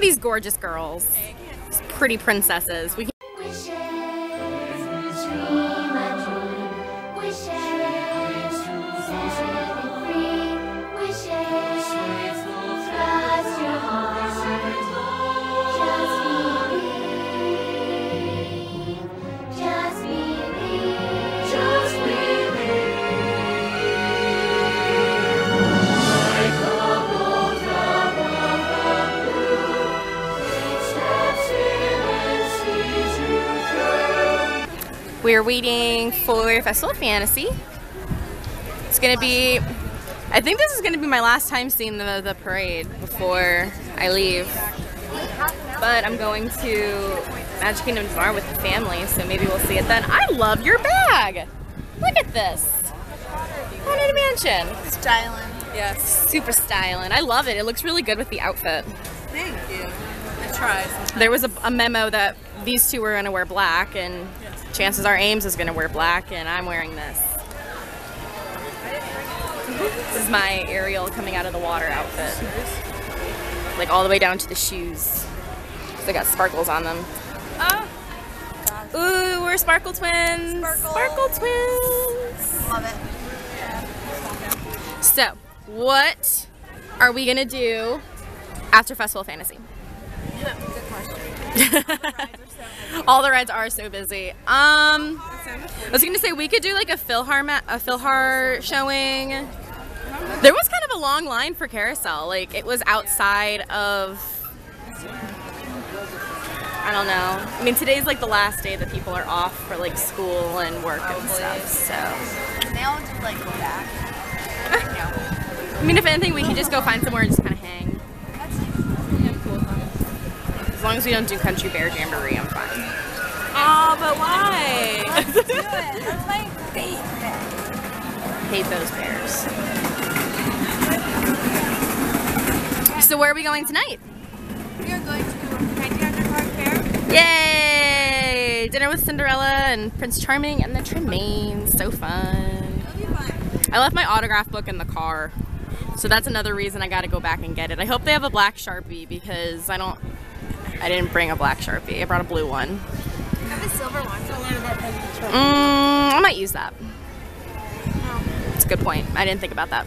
at these gorgeous girls. These pretty princesses. We We're waiting for Festival of Fantasy. It's gonna be, I think this is gonna be my last time seeing the, the parade before I leave. But I'm going to Magic Kingdom tomorrow with the family, so maybe we'll see it then. I love your bag! Look at this! Haunted Mansion! Styling. Yes. Super styling. I love it. It looks really good with the outfit. I tried. There was a, a memo that these two were going to wear black, and chances are Ames is going to wear black, and I'm wearing this. This is my Ariel coming out of the water outfit. Like all the way down to the shoes. They got sparkles on them. Oh, Ooh, we're sparkle twins. Sparkle. Sparkle twins. love it. So, what are we gonna do after Festival Fantasy? All the rides are so busy. Um, I was gonna say we could do like a Philhar ma- a Philhar showing. There was kind of a long line for Carousel. Like it was outside of. I don't know. I mean, today's like the last day that people are off for like school and work and stuff. So, And they all just like go back. I mean, if anything, we could just go find somewhere and just kind of hang. As long as we don't do Country Bear Jamboree, I'm fine. Oh, but why? That's my favorite. hate those bears. So where are we going tonight? We are going to 1900 Park Fare. Yay! Dinner with Cinderella and Prince Charming and the Tremaines. So fun. It'll be fun. I left my autograph book in the car. So that's another reason I gotta go back and get it. I hope they have a black Sharpie because I don't I didn't bring a black Sharpie. I brought a blue one. I have a silver one. To learn about President Trump. Mm, I might use that. It's a good point. I didn't think about that.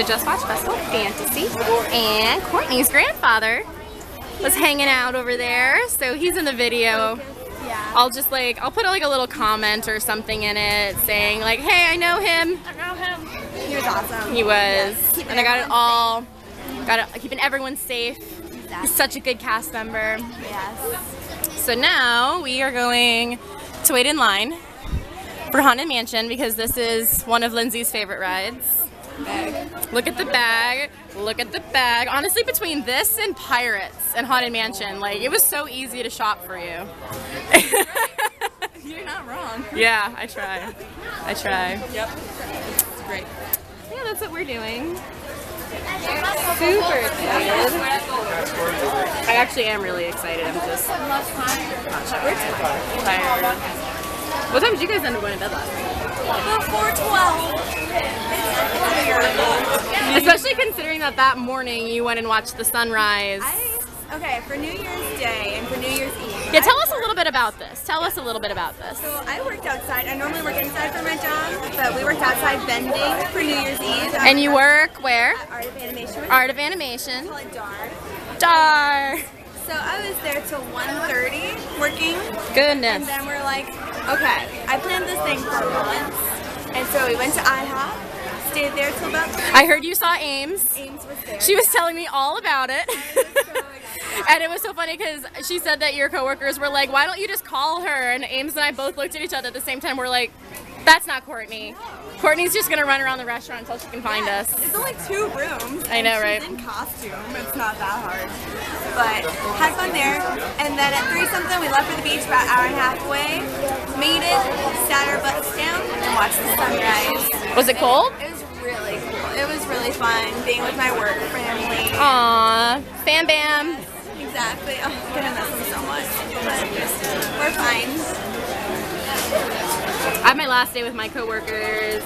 So just watched Festival Fantasy, and Courtney's grandfather was hanging out over there. So he's in the video. Yeah. I'll just like I'll put like a little comment or something in it saying like, "Hey, I know him. I know him. He was awesome. He was." Keeping And I got it all. Got it keeping everyone safe. He's such a good cast member. Yes. So now we are going to wait in line for Haunted Mansion because this is one of Lindsay's favorite rides. Look at the bag. Look at the bag. Honestly, between this and Pirates and Haunted Mansion, like it was so easy to shop for you. You're not wrong. yeah, I try. I try. Yep. It's great. Yeah, that's what we're doing. Super excited. I actually am really excited. I'm just not sure. Tired. What time did you guys end up going to bed last night? Before 12. Especially considering that that morning you went and watched the sunrise. I, okay, for New Year's Day and for New Year's Eve. Yeah, tell us a little bit about this. Tell us a little bit about this. So I worked outside. I normally work inside for my job, but we worked outside vending for New Year's Eve. And you work where? Art of Animation. Art of Animation. call it DAR. Dar. So I was there till 1.30 working, Goodness. and then we're like, okay, I planned this thing for months, and so we went to IHOP, stayed there till about I heard you saw Ames. Ames was there. She was telling me all about it. I was so excited. and it was so funny because she said that your coworkers were like, why don't you just call her? And Ames and I both looked at each other at the same time. We're like, that's not Courtney. Courtney's just gonna run around the restaurant until she can find us. It's only two rooms. I know, right? In costume. It's not that hard. But had fun there. And then at three something, we left for the beach about an hour and a half away. Made it, sat our butts down, and watched the sunrise. Was it cold? It was really cool. It was really fun being with my work family. Aw, Fam Bam. Exactly. Oh, I'm gonna miss them so much. But we're fine. I had my last day with my coworkers.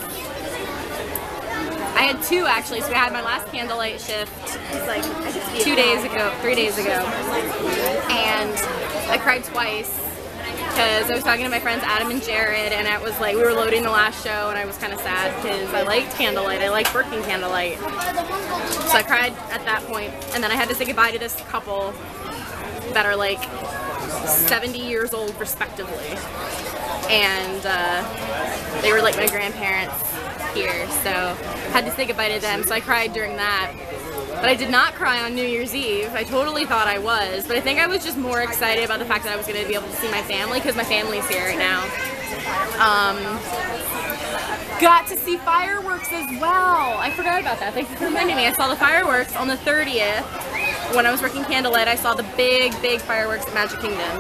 I had two actually, so I had my last candlelight shift like two days ago, three days ago, and I cried twice because I was talking to my friends Adam and Jared, and it was like we were loading the last show, and I was kind of sad because I liked candlelight, I liked working candlelight, so I cried at that point, and then I had to say goodbye to this couple that are like 70 years old respectively, and uh, they were like my grandparents here, so had to say goodbye to them. So I cried during that. But I did not cry on New Year's Eve. I totally thought I was, but I think I was just more excited about the fact that I was going to be able to see my family because my family's here right now. Um, got to see fireworks as well. I forgot about that. Thank you for reminding me. I saw the fireworks on the 30th when I was working candlelight. I saw the big, big fireworks at Magic Kingdom,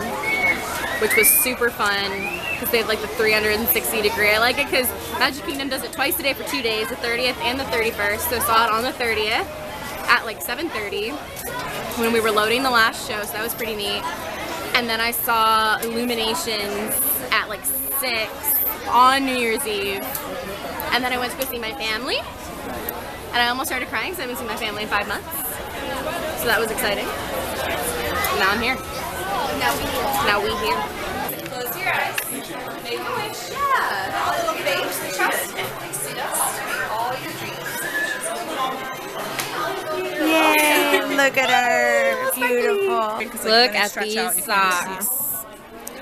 which was super fun because they had like the 360 degree. I like it because Magic Kingdom does it twice a day for two days, the 30th and the 31st. So I saw it on the 30th at like 7:30 when we were loading the last show. So that was pretty neat. And then I saw illuminations at like six on New Year's Eve. And then I went to go see my family. And I almost started crying because I haven't seen my family in five months. So that was exciting. Now I'm here. Now we here. Close your eyes. Make a wish. Yeah. A little face. Trust. All your dreams. Yay! Look at her. Beautiful. Look at these socks.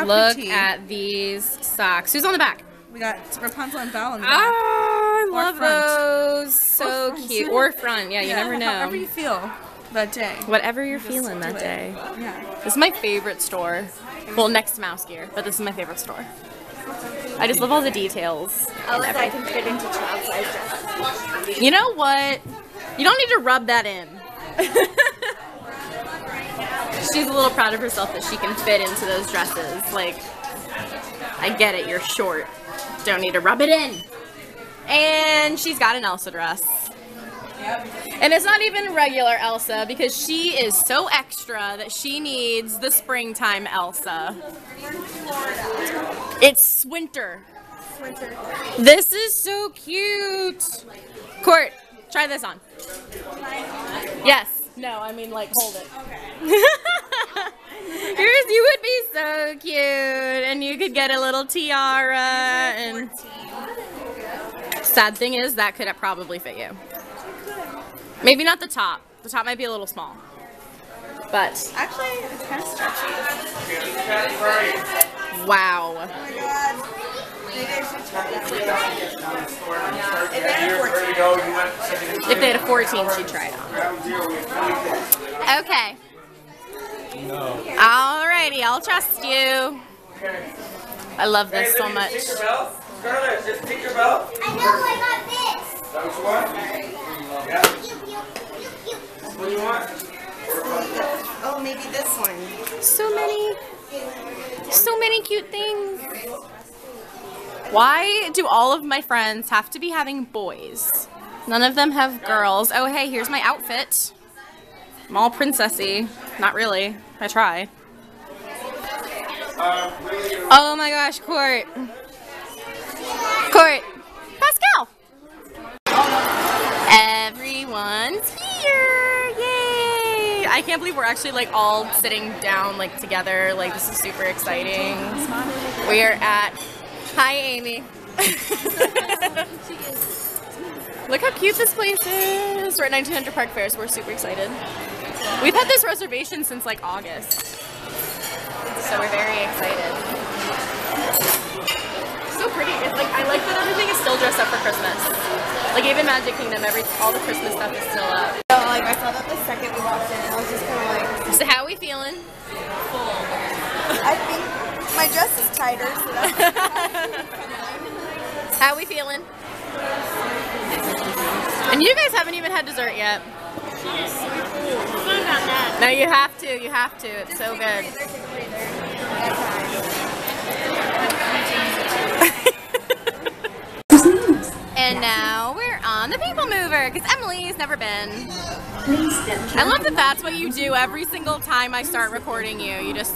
Look at these socks. Who's on the back? We got Rapunzel and Belle in the ah, back. Oh, I Or love front. those. So front. cute. Or front. Yeah, you never know. However you feel that day. Whatever you're Just feeling that it. day. Yeah. This is my favorite store. Well, next to Mouse Gear, but this is my favorite store. I just love all the details. I and love that I can fit into child size dresses. You know what? You don't need to rub that in. She's a little proud of herself that she can fit into those dresses. Like, I get it, you're short. Don't need to rub it in. And she's got an Elsa dress. And it's not even regular Elsa because she is so extra that she needs the springtime Elsa. It's winter. Winter. This is so cute. Court, try this on. Yes. No, I mean like hold it. Yours, you would be so cute, and you could get a little tiara. And sad thing is, that could probably fit you. Maybe not the top. The top might be a little small. But Actually, it's kind of stretchy. wow. Oh my god. Maybe I should try that. If they had If they had a 14, she'd try it on. Okay. Alrighty, I'll trust you. I love this so much. Take belt. Scarlett, just take your belt. I know I got this. That was one? Yeah. What do you want? Oh, maybe this one. So many, so many cute things. Why do all of my friends have to be having boys? None of them have girls. Oh, hey, here's my outfit. I'm all princessy. Not really. I try. Oh my gosh, Court. Court. Pascal. Everyone's here. I can't believe we're actually like all sitting down like together. Like this is super exciting. We are at Hi Amy. Look how cute this place is. We're at 1900 Park Fare, so we're super excited. We've had this reservation since like August. So we're very excited. So pretty. It's like I like that everything is still dressed up for Christmas. Like even Magic Kingdom, every all the Christmas stuff is still up. So, like, I saw that the second we walked in. I was just kind of like, So how we feeling? I think my dress is tighter, so that's How we feeling? And you guys haven't even had dessert yet. No, you have to. You have to. It's so good. and now we're on the People Mover because Emily's never been. I love that that's what you do every single time I start recording you. You just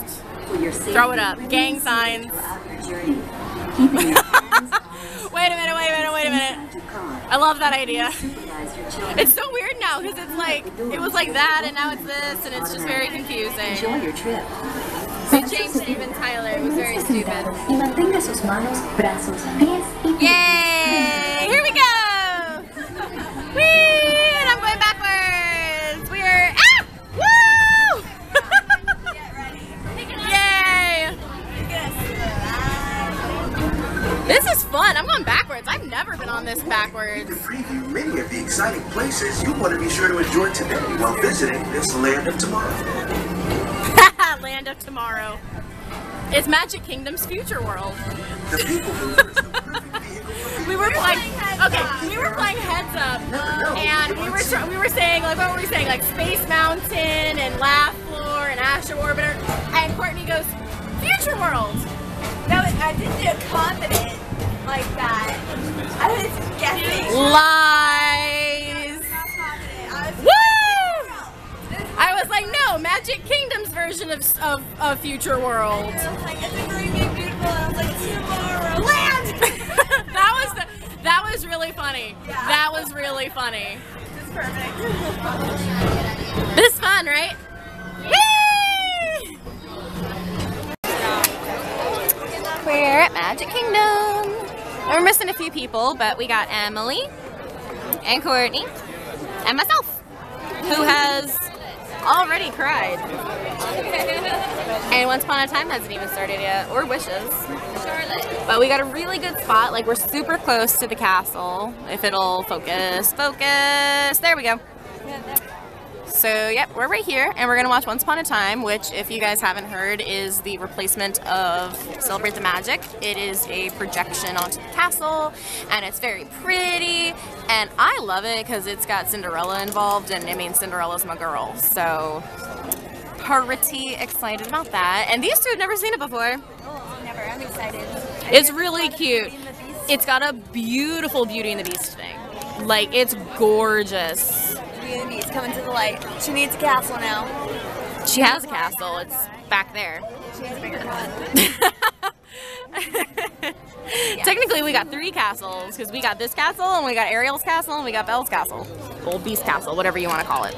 throw it up. Gang signs. Wait a minute, wait a minute, wait a minute. I love that idea. It's so weird now because it's like, it was like that and now it's this and it's just very confusing. Enjoy your trip. They changed it even Tyler. It was very stupid. Y mantenga sus manos, brazos, pies y Yay! Backwards. preview many of the exciting places you want to be sure to enjoy today while visiting this land of tomorrow. Land of Tomorrow. It's Magic Kingdom's future world. The People Mover is the perfect vehicle for We were playing. Okay, we were playing Heads Up, and we were we were saying like what were we saying like Space Mountain and Laugh Floor and Astro Orbiter, and Courtney goes Future World. No, I didn't do it confident like that. I was guessing. Lies. I was Woo! I was like, no, Magic Kingdom's version of of, of Future World. Like, it's a great big beautiful. And I was like. Land! that was the, that was really funny. That was really funny. It's perfect. This is fun, right? We're at Magic Kingdom. We're missing a few people, but we got Emily and Courtney and myself, who has already cried. And Once Upon a Time hasn't even started yet, or Wishes. Charlotte. But we got a really good spot. Like we're super close to the castle. If it'll focus, focus. There we go. So, yep, we're right here, and we're gonna watch Once Upon a Time, which, if you guys haven't heard, is the replacement of Celebrate the Magic. It is a projection onto the castle, and it's very pretty, and I love it because it's got Cinderella involved, and I mean, Cinderella's my girl, so pretty excited about that. And these two have never seen it before. Oh, never. I'm excited. It's really cute. It's got a beautiful Beauty and the Beast thing. Like, it's gorgeous. Beauty Beast coming to the light. She needs a castle now. She has a castle, it's back there. She has a bigger one. Technically, we got three castles because we got this castle, and we got Ariel's castle, and we got Belle's castle, old Beast castle, whatever you want to call it.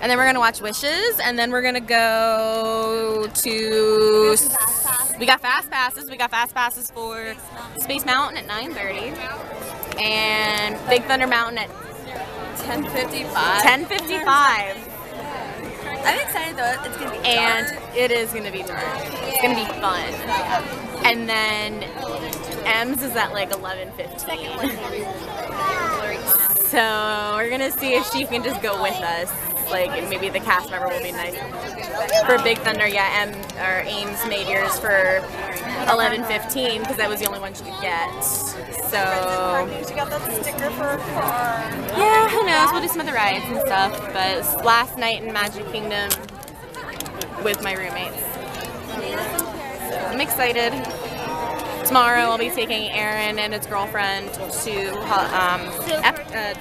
And then we're gonna watch Wishes, and then we're gonna go to. We got fast passes. We got fast passes for Space Mountain at 9:30, and Big Thunder Mountain at 10:55. 10:55, I'm excited though. It's gonna be and dark. it is gonna be dark. It's gonna be fun. And then M's is at like 11:15. So we're gonna see if she can just go with us. Like maybe the cast member will be nice. For Big Thunder, yeah, M or Ames made yours for 11:15 because that was the only one she could get. So that sticker for her yeah, who knows? We'll do some other rides and stuff. But last night in Magic Kingdom with my roommates. I'm excited. Tomorrow I'll be taking Aaron and his girlfriend to um, uh,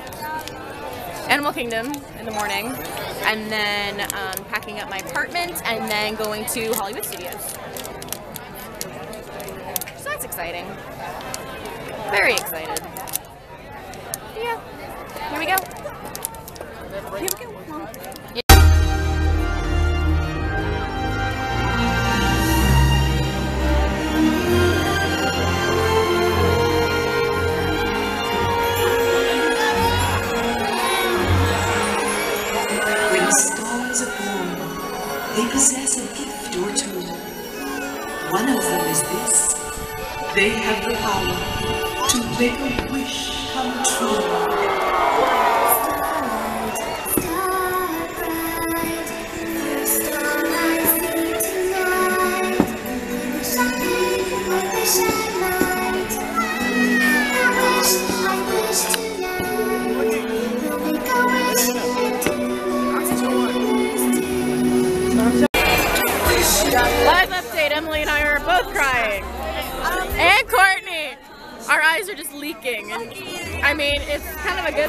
Animal Kingdom in the morning, and then um, packing up my apartment, and then going to Hollywood Studios. So that's exciting. Very excited. Yeah. Here we go. Here we go.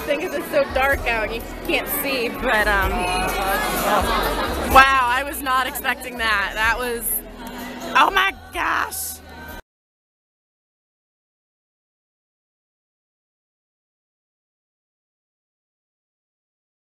Thing because it's so dark out you can't see, but um, wow, I was not expecting that. That was, oh my gosh.